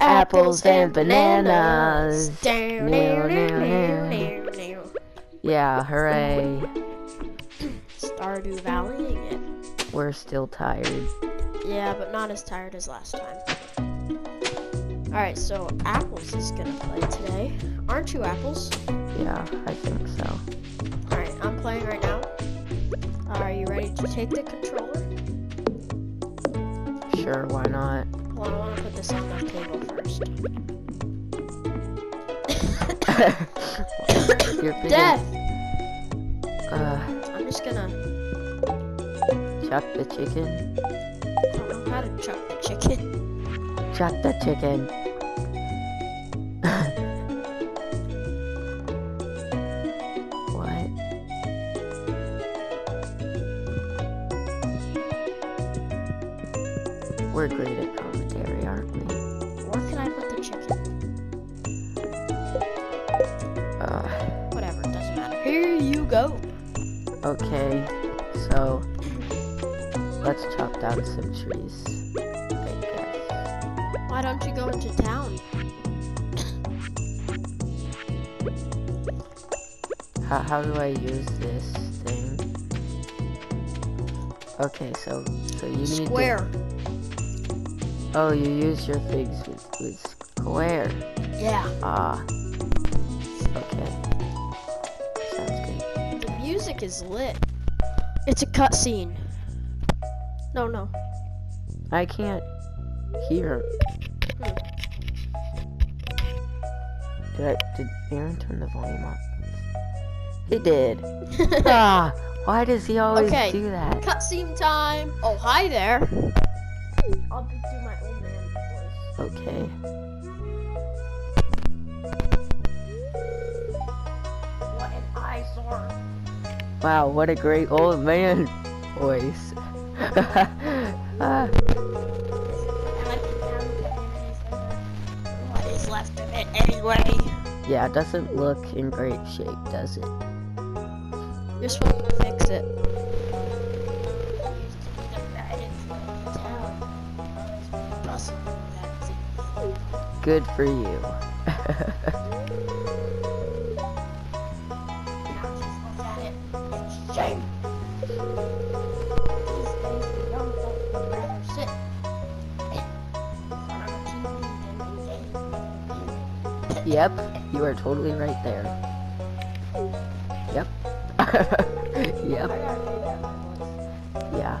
apples and bananas. Yeah, hooray. Stardew Valleying it. We're still tired. Yeah, but not as tired as last time. Alright, so Apples is gonna play today. Aren't you, Apples? Yeah, I think so. Alright, I'm playing right now. Are you ready to take the controller? Sure, why not? Well, I want to put this on the table first. You're big Death! Uh, I'm just gonna. chuck the chicken. I don't know how to chuck the chicken. Chuck the chicken. what? We're great at commentary, aren't we? Where can I put the chicken? Uh, Whatever, it doesn't matter. Here you go. okay, so let's chop down some trees. I guess. Why don't you go into town? How, how do I use this thing? Okay, so so you need Square. Oh, you use your figs with, with square. Yeah. Ah. Okay. Sounds good. The music is lit. It's a cutscene. No, no. I can't hear. Hmm. Did I did Aaron turn the volume up? He did. ah, why does he always Okay. do that? Cutscene time. Oh, hi there. I'll be- do my old man voice. Okay. What an eyesore. Wow, what a great old man voice. What is left of it anyway? yeah, it doesn't look in great shape, does it? You're supposed to fix it. TV than engage. yep, you are totally right there. Yep. yep, yeah.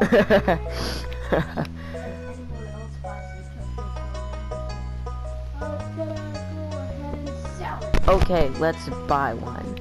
okay, let's buy one.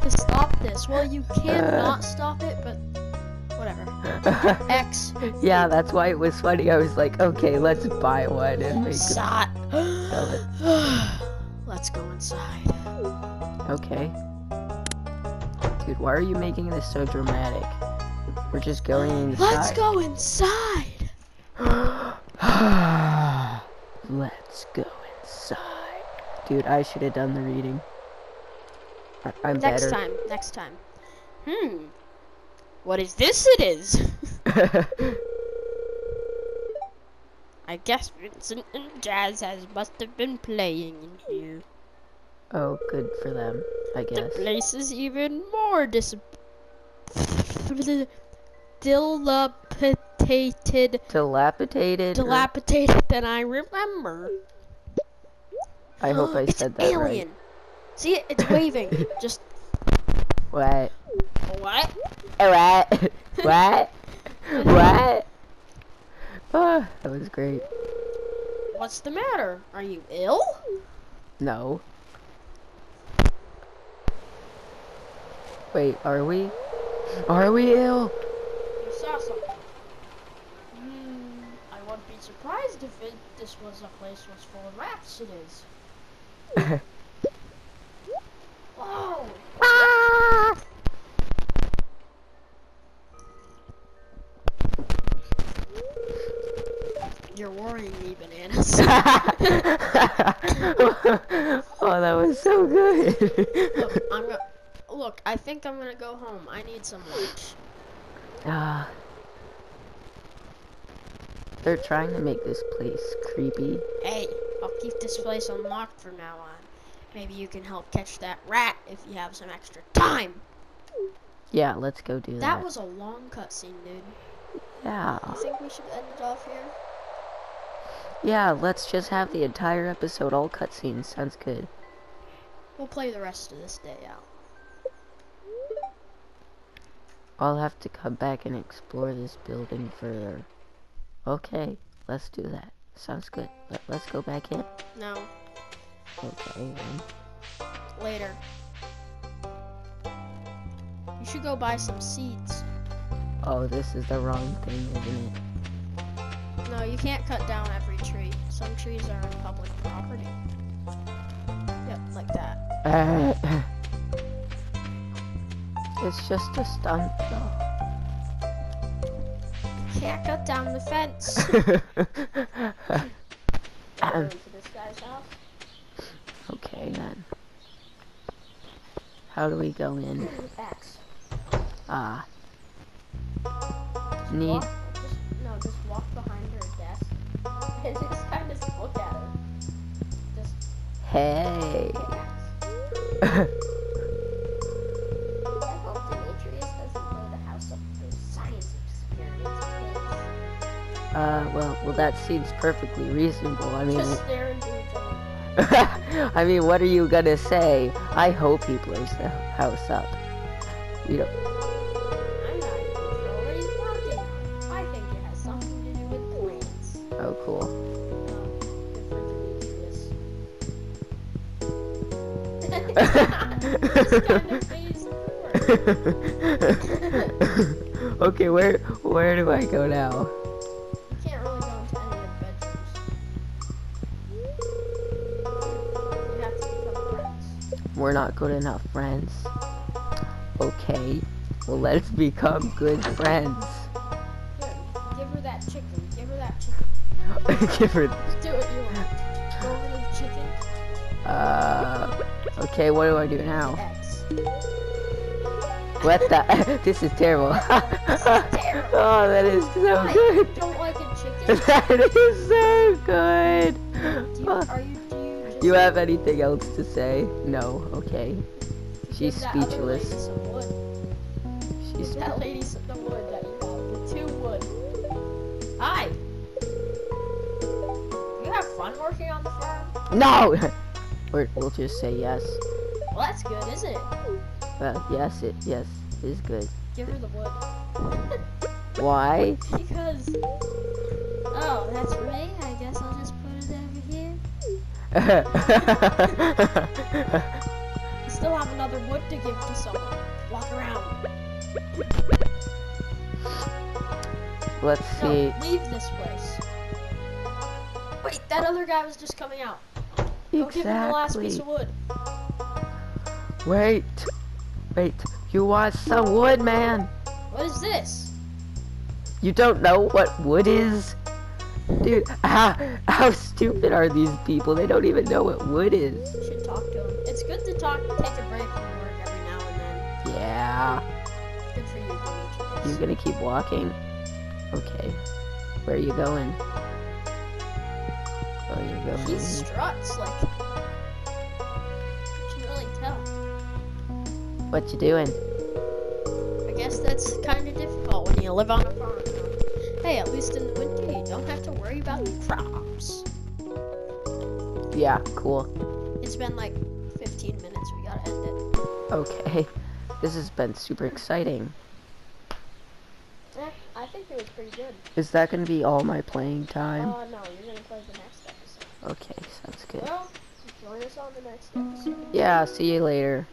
To stop this. Well, you cannot stop it, but whatever. X. yeah, that's why it was funny. I was like, okay, let's buy one and make. Sot. It. Let's go inside. Okay. Dude, why are you making this so dramatic? We're just going inside. Let's go inside. Let's go inside. Dude, I should have done the reading. I- I'm Next better. time. Next time. Hmm. What is this? It is. I guess Vincent and Jas has must have been playing in here. oh, good for them, I The guess. place is even more dis. dilapidated, Dilapidated? or- dilapidated than I remember. I hope I said that alien. See? It's waving. Just right. what? What? What? what? what? Ah, that was great. What's the matter? Are you ill? No. Wait, are we? Are we ill? You saw something. Hmm, I wouldn't be surprised if it, this was a place was full of rats. It is. Whoa! Ah! You're worrying me, bananas. oh, that was so good. look, I'm gonna. Look, I think I'm gonna go home. I need some lunch. Ah. They're trying to make this place creepy. Hey, I'll keep this place unlocked from now on. Maybe you can help catch that rat if you have some extra time. Yeah, let's go do that. That was a long cutscene, dude. Yeah. You think we should end it off here? Yeah, let's just have the entire episode all cutscenes. Sounds good. We'll play the rest of this day out. I'll have to come back and explore this building further. Okay, let's do that. Sounds good. Let, let's go back in. No, Okay, then. later. You should go buy some seeds. Oh, this is the wrong thing, isn't it? No, you can't cut down every tree. Some trees are public property. Yep, like that. it? it's just a stunt, though. Can't cut down the fence. Ahem. Into this guy's house. okay, then. How do we go in? X. Ah. Need. Walk, just, no, just walk behind her desk and just kind of look at her. Just Hey. Uh, well, well, that seems perfectly reasonable. I mean, Just stare into each other's. I mean, what are you gonna say? I hope he blows the house up. You know, I'm not even sure what he's working on. I think it has something to do with plants. oh, cool. Just kind of phased forward. okay, where where do I go now? We're not good enough friends. Okay, well let's become good friends. Here, give her that chicken. Give her that chicken. Give her. Do what you want. Go over the chicken. Uh. Okay, what do I do now? X. What the? this is terrible. terrible. oh, that is so good. Don't like a chicken? that is so good. Do you, are you, do you just Do you have anything else to say? No. Okay. She's that other lady speechless. some wood? She's. That lady some the wood that you have. The two wood. Hi. You have fun working on the farm? No. Or we'll just say yes. Well, that's good, isn't it? Well, yes, it yes is good. Give her the wood. Why? because. Oh, that's right. It over here. You still have another wood to give to someone. Walk around. Let's No, see. leave this place. Wait, that other guy was just coming out. Go give him the last piece Exactly. of wood. Wait. Wait. You want some wood, man? What is this? You don't know what wood is? Dude, how, how stupid are these people? They don't even know what wood is. You should talk to him. It's good to talk, take a break from work every now and then. Yeah. Good for you, Demetrius. You gonna keep walking? Okay. Where are you going? Oh, you're going. He struts like. You can really tell. What you doing? I guess that's kind of difficult when you live on a farm. Huh? Hey, at least in the winter you don't have to worry about the crops. Yeah, cool. It's been like 15 minutes. We gotta end it. Okay. This has been super exciting. Eh, I think it was pretty good. Is that gonna be all my playing time? Uh, no, you're gonna play the next episode. Okay, sounds good. Well, join us on the next episode. Yeah, see you later.